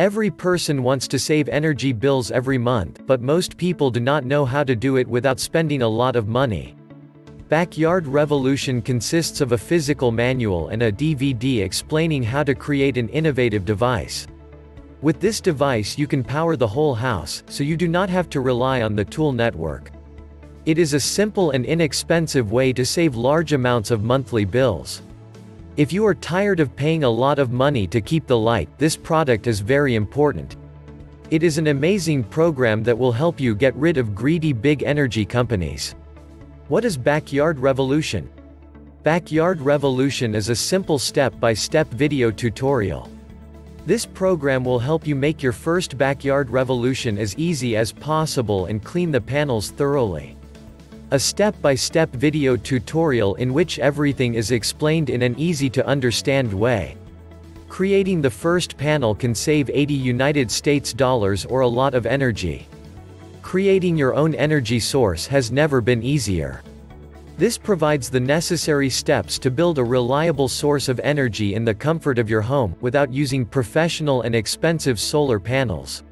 Every person wants to save energy bills every month, but most people do not know how to do it without spending a lot of money. Backyard Revolution consists of a physical manual and a DVD explaining how to create an innovative device. With this device you can power the whole house, so you do not have to rely on the tool network. It is a simple and inexpensive way to save large amounts of monthly bills. If you are tired of paying a lot of money to keep the light, this product is very important. It is an amazing program that will help you get rid of greedy big energy companies. What is Backyard Revolution? Backyard Revolution is a simple step-by-step -step video tutorial. This program will help you make your first backyard revolution as easy as possible and clean the panels thoroughly. A step-by-step -step video tutorial in which everything is explained in an easy-to-understand way. Creating the first panel can save 80 United States dollars or a lot of energy. Creating your own energy source has never been easier. This provides the necessary steps to build a reliable source of energy in the comfort of your home, without using professional and expensive solar panels.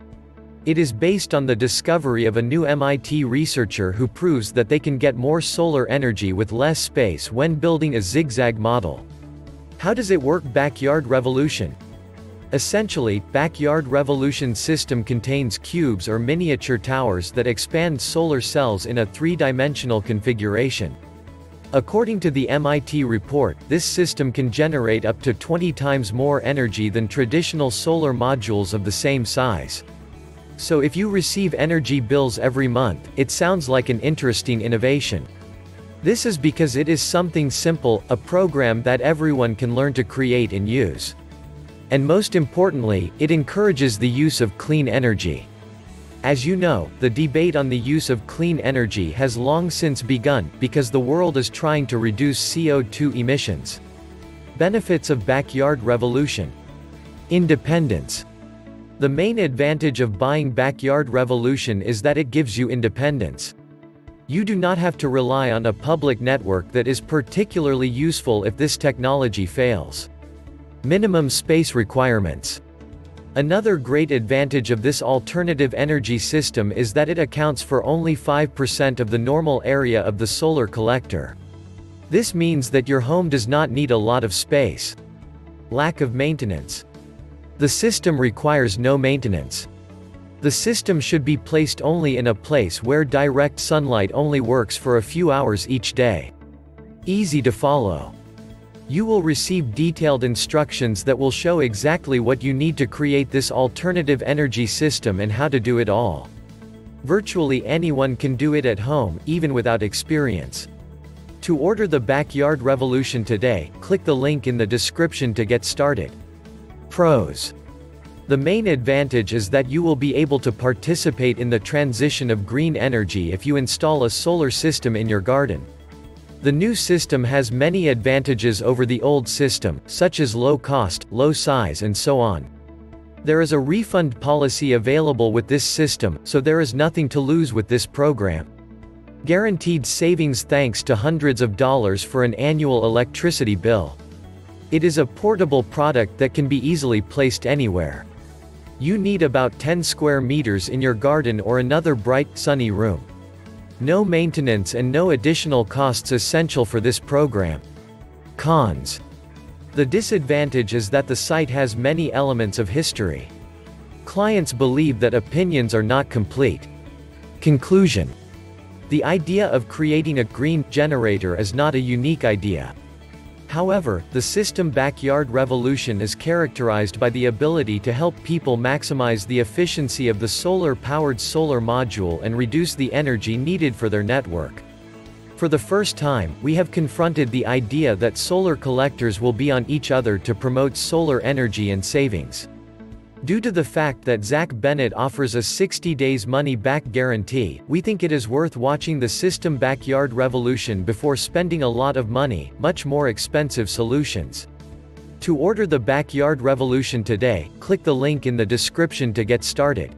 It is based on the discovery of a new MIT researcher who proves that they can get more solar energy with less space when building a zigzag model. How does it work Backyard Revolution? Essentially, Backyard Revolution system contains cubes or miniature towers that expand solar cells in a three-dimensional configuration. According to the MIT report, this system can generate up to 20 times more energy than traditional solar modules of the same size. So if you receive energy bills every month, it sounds like an interesting innovation. This is because it is something simple, a program that everyone can learn to create and use. And most importantly, it encourages the use of clean energy. As you know, the debate on the use of clean energy has long since begun, because the world is trying to reduce CO2 emissions. Benefits of Backyard Revolution Independence the main advantage of buying Backyard Revolution is that it gives you independence. You do not have to rely on a public network that is particularly useful if this technology fails. Minimum space requirements. Another great advantage of this alternative energy system is that it accounts for only 5% of the normal area of the solar collector. This means that your home does not need a lot of space. Lack of maintenance. The system requires no maintenance. The system should be placed only in a place where direct sunlight only works for a few hours each day. Easy to follow. You will receive detailed instructions that will show exactly what you need to create this alternative energy system and how to do it all. Virtually anyone can do it at home, even without experience. To order the Backyard Revolution today, click the link in the description to get started. Pros. The main advantage is that you will be able to participate in the transition of green energy if you install a solar system in your garden. The new system has many advantages over the old system, such as low cost, low size and so on. There is a refund policy available with this system, so there is nothing to lose with this program. Guaranteed savings thanks to hundreds of dollars for an annual electricity bill. It is a portable product that can be easily placed anywhere. You need about 10 square meters in your garden or another bright, sunny room. No maintenance and no additional costs essential for this program. Cons. The disadvantage is that the site has many elements of history. Clients believe that opinions are not complete. Conclusion. The idea of creating a green generator is not a unique idea. However, the system backyard revolution is characterized by the ability to help people maximize the efficiency of the solar-powered solar module and reduce the energy needed for their network. For the first time, we have confronted the idea that solar collectors will be on each other to promote solar energy and savings. Due to the fact that Zach Bennett offers a 60 days money back guarantee, we think it is worth watching the system backyard revolution before spending a lot of money, much more expensive solutions. To order the backyard revolution today, click the link in the description to get started.